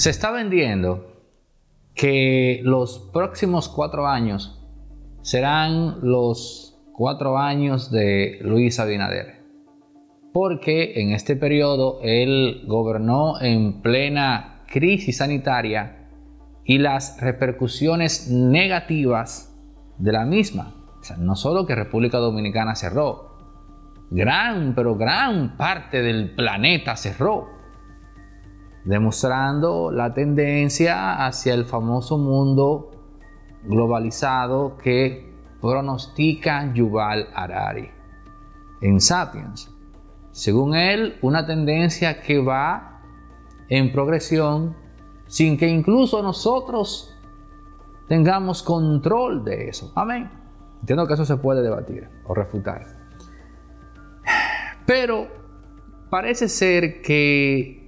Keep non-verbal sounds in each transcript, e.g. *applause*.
Se está vendiendo que los próximos cuatro años serán los cuatro años de Luis Abinader. Porque en este periodo él gobernó en plena crisis sanitaria y las repercusiones negativas de la misma. No solo que República Dominicana cerró, gran, pero gran parte del planeta cerró, demostrando la tendencia hacia el famoso mundo globalizado que pronostica Yuval Harari en Sapiens. Según él, una tendencia que va en progresión sin que incluso nosotros tengamos control de eso. Amén. Entiendo que eso se puede debatir o refutar. Pero parece ser que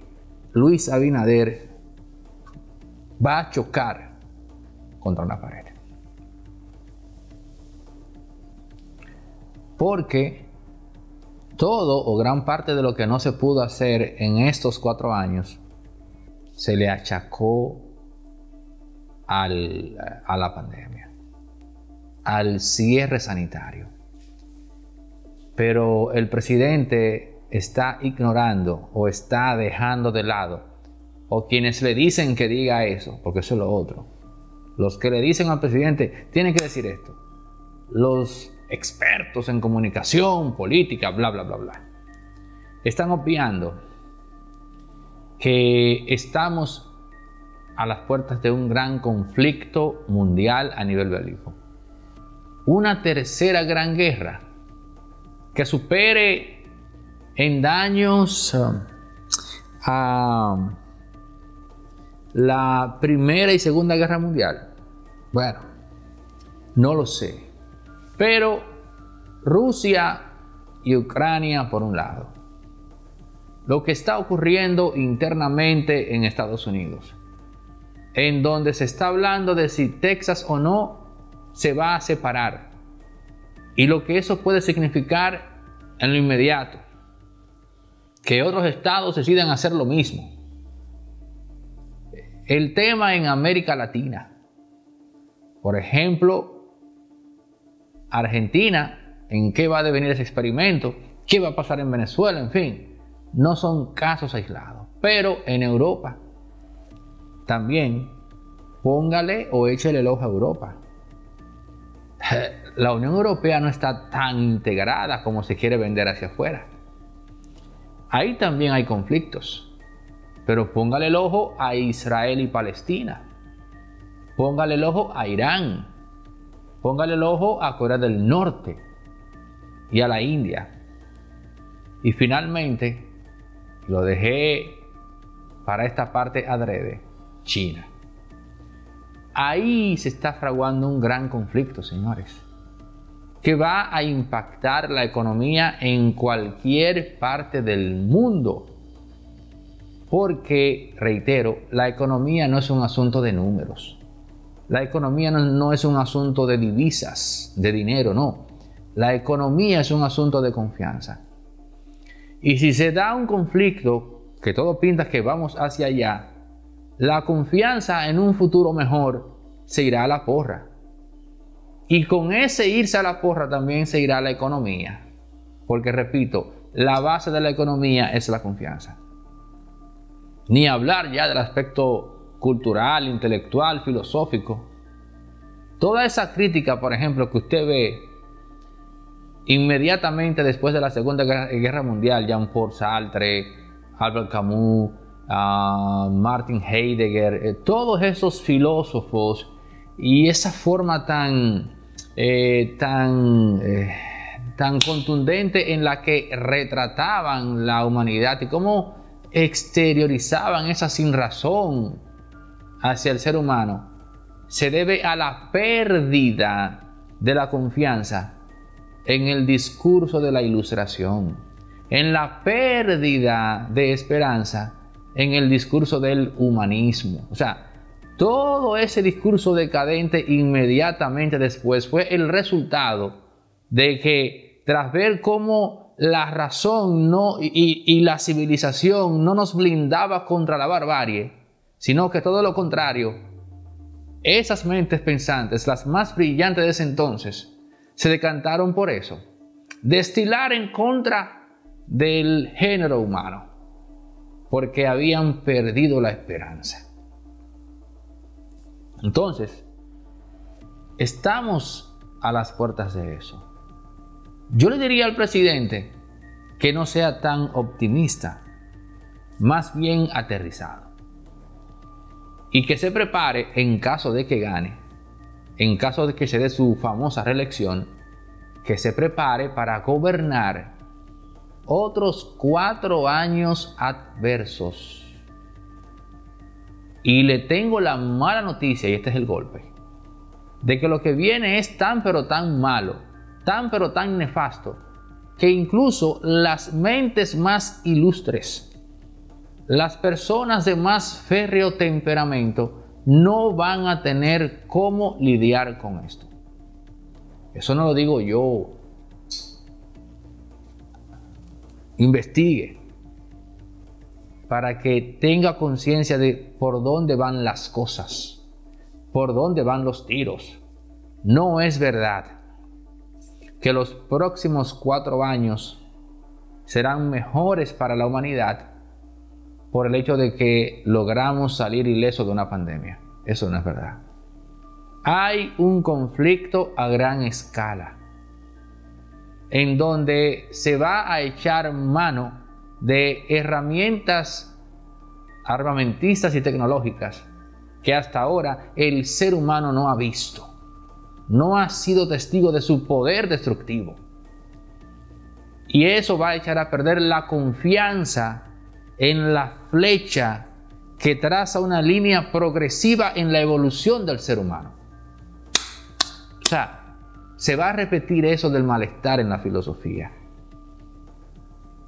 Luis Abinader va a chocar contra una pared. Porque todo o gran parte de lo que no se pudo hacer en estos cuatro años se le achacó a la pandemia, al cierre sanitario. Pero el presidente está ignorando o está dejando de lado, o quienes le dicen que diga eso, porque eso es lo otro. Los que le dicen al presidente, tienen que decir esto. Los expertos en comunicación, política, bla, bla, bla, bla. Están obviando que estamos a las puertas de un gran conflicto mundial a nivel bélico. Una tercera gran guerra que supere en daños um, a la Primera y Segunda Guerra Mundial. Bueno, no lo sé. Pero Rusia y Ucrania por un lado. Lo que está ocurriendo internamente en Estados Unidos, en donde se está hablando de si Texas o no se va a separar. Y lo que eso puede significar en lo inmediato. Que otros estados decidan hacer lo mismo. El tema en América Latina. Por ejemplo, Argentina, en qué va a devenir ese experimento, qué va a pasar en Venezuela, en fin, no son casos aislados. Pero en Europa, también póngale o échele el ojo a Europa. *laughs* La Unión Europea no está tan integrada como se quiere vender hacia afuera. Ahí también hay conflictos. Pero póngale el ojo a Israel y Palestina. Póngale el ojo a Irán. Póngale el ojo a Corea del Norte y a la India. Y finalmente, lo dejé para esta parte adrede, China. Ahí se está fraguando un gran conflicto, señores, que va a impactar la economía en cualquier parte del mundo. Porque, reitero, la economía no es un asunto de números. La economía no, es un asunto de divisas, de dinero, no. La economía es un asunto de confianza. Y si se da un conflicto, que todo pinta que vamos hacia allá, la confianza en un futuro mejor se irá a la porra. Y con ese irse a la porra también se irá la economía. Porque repito, la base de la economía es la confianza. Ni hablar ya del aspecto cultural, intelectual, filosófico. Toda esa crítica, por ejemplo, que usted ve inmediatamente después de la Segunda Guerra Mundial, Jean-Paul Sartre, Albert Camus, ah, Martin Heidegger, eh, todos esos filósofos y esa forma tan, eh, tan, eh, tan contundente en la que retrataban la humanidad y cómo exteriorizaban esa sin razón hacia el ser humano se debe a la pérdida de la confianza en el discurso de la ilustración, en la pérdida de esperanza en el discurso del humanismo. O sea, todo ese discurso decadente inmediatamente después fue el resultado de que tras ver cómo la razón no, y, y la civilización no nos blindaba contra la barbarie, sino que todo lo contrario, esas mentes pensantes, las más brillantes de ese entonces, se decantaron por eso, destilar en contra del género humano, porque habían perdido la esperanza. Entonces, estamos a las puertas de eso. Yo le diría al presidente que no sea tan optimista, más bien aterrizado. Y que se prepare en caso de que gane, en caso de que se dé su famosa reelección, que se prepare para gobernar otros cuatro años adversos. Y le tengo la mala noticia, y este es el golpe, de que lo que viene es tan pero tan malo, tan pero tan nefasto, que incluso las mentes más ilustres, las personas de más férreo temperamento, no van a tener cómo lidiar con esto. Eso no lo digo yo. Investigue para que tenga conciencia de por dónde van las cosas, por dónde van los tiros. No es verdad que los próximos cuatro años serán mejores para la humanidad por el hecho de que logramos salir ileso de una pandemia. Eso no es verdad. Hay un conflicto a gran escala en donde se va a echar mano de herramientas armamentistas y tecnológicas que hasta ahora el ser humano no ha visto no ha sido testigo de su poder destructivo. Y eso va a echar a perder la confianza en la flecha que traza una línea progresiva en la evolución del ser humano. O sea, se va a repetir eso del malestar en la filosofía.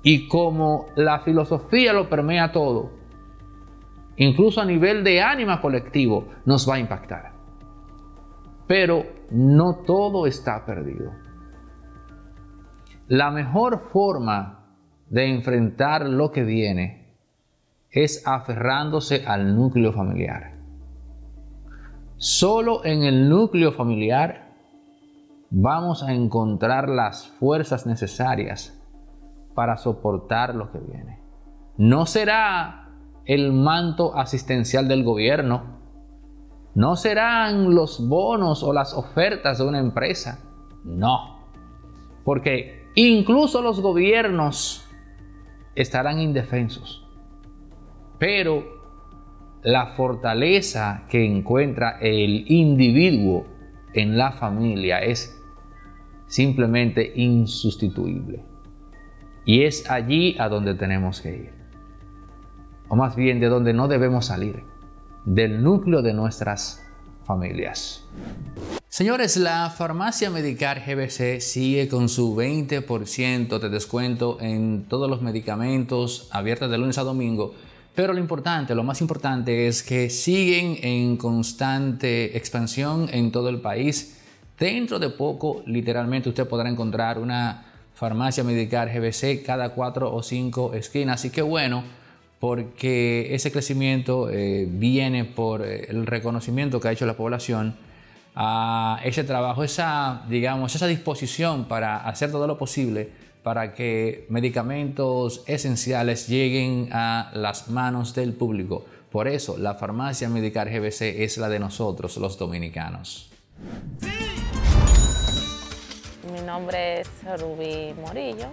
Y como la filosofía lo permea todo, incluso a nivel de ánima colectivo, nos va a impactar. Pero no todo está perdido. La mejor forma de enfrentar lo que viene es aferrándose al núcleo familiar. Solo en el núcleo familiar vamos a encontrar las fuerzas necesarias para soportar lo que viene. No será el manto asistencial del gobierno, no serán los bonos o las ofertas de una empresa. No. Porque incluso los gobiernos estarán indefensos. Pero la fortaleza que encuentra el individuo en la familia es simplemente insustituible. Y es allí a donde tenemos que ir. O más bien de donde no debemos salir del núcleo de nuestras familias. Señores, la farmacia Medicar GBC sigue con su 20% de descuento en todos los medicamentos abiertos de lunes a domingo. Pero lo importante, lo más importante es que siguen en constante expansión en todo el país. Dentro de poco, literalmente, usted podrá encontrar una farmacia Medicar GBC cada cuatro o cinco esquinas. Así que bueno, porque ese crecimiento eh, viene por eh, el reconocimiento que ha hecho la población a ese trabajo, esa, digamos, esa disposición para hacer todo lo posible para que medicamentos esenciales lleguen a las manos del público. Por eso, la farmacia Medicar GBC es la de nosotros, los dominicanos. Nombre es Ruby Morillo,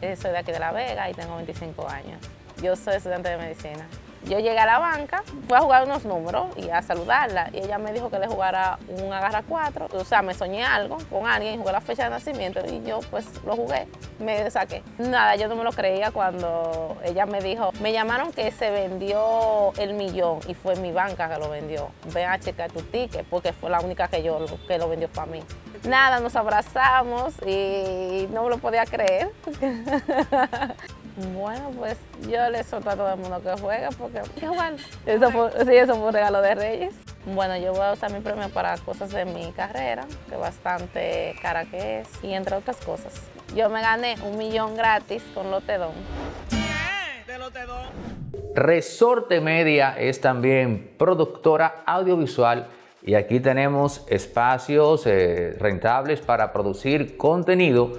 eh, soy de aquí de La Vega y tengo 25 años. Yo soy estudiante de medicina. Yo llegué a la banca, fui a jugar unos números y a saludarla. Y ella me dijo que le jugara un agarra cuatro. O sea, me soñé algo con alguien, jugué la fecha de nacimiento y yo pues lo jugué, me saqué. Nada, yo no me lo creía cuando ella me dijo, me llamaron que se vendió el millón y fue mi banca que lo vendió. Ven a checar tu ticket porque fue la única que yo que lo vendió para mí. Nada, nos abrazamos y no me lo podía creer. *laughs* Bueno, pues yo le solto a todo el mundo que juega porque *laughs* qué jugar. Eso fue, sí, eso fue un regalo de Reyes. Bueno, yo voy a usar mi premio para cosas de mi carrera, que bastante cara que es, y entre otras cosas. Yo me gané un millón gratis con Lotedón. Resorte Media es también productora audiovisual y aquí tenemos espacios eh, rentables para producir contenido.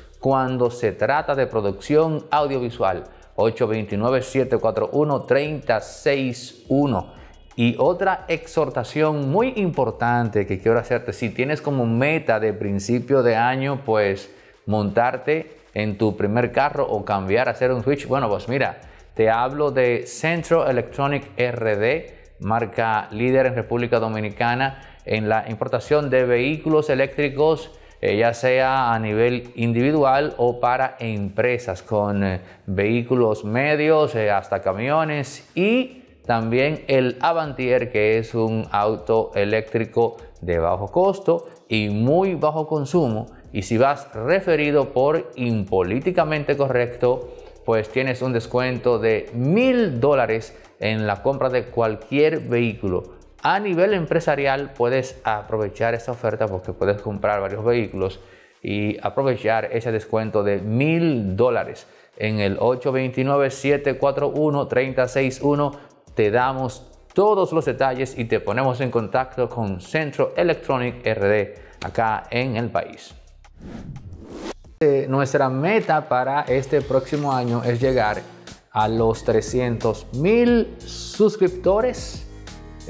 cuando se trata de producción audiovisual. 829-741-3061. Y otra exhortación muy importante que quiero hacerte, si tienes como meta de principio de año, pues montarte en tu primer carro o cambiar hacer un switch, bueno, pues mira, te hablo de Centro Electronic RD, marca líder en República Dominicana en la importación de vehículos eléctricos, eh, ya sea a nivel individual o para empresas con eh, vehículos medios eh, hasta camiones y también el Avantier que es un auto eléctrico de bajo costo y muy bajo consumo y si vas referido por impolíticamente correcto pues tienes un descuento de mil dólares en la compra de cualquier vehículo. A nivel empresarial puedes aprovechar esta oferta porque puedes comprar varios vehículos y aprovechar ese descuento de mil dólares. En el 829-741-361 te damos todos los detalles y te ponemos en contacto con Centro Electronic RD acá en el país. Nuestra meta para este próximo año es llegar a los 300 mil suscriptores.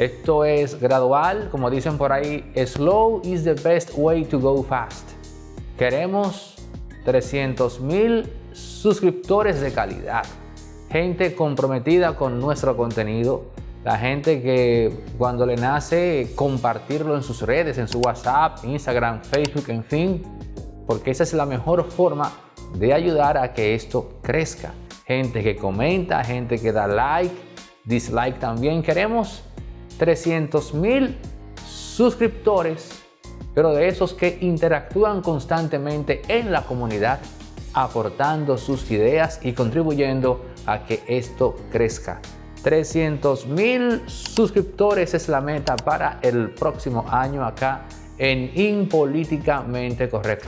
Esto es gradual, como dicen por ahí, slow is the best way to go fast. Queremos 300 mil suscriptores de calidad, gente comprometida con nuestro contenido, la gente que cuando le nace compartirlo en sus redes, en su WhatsApp, Instagram, Facebook, en fin, porque esa es la mejor forma de ayudar a que esto crezca. Gente que comenta, gente que da like, dislike también. Queremos 300 mil suscriptores, pero de esos que interactúan constantemente en la comunidad, aportando sus ideas y contribuyendo a que esto crezca. 300 mil suscriptores es la meta para el próximo año acá en Impolíticamente Correcto.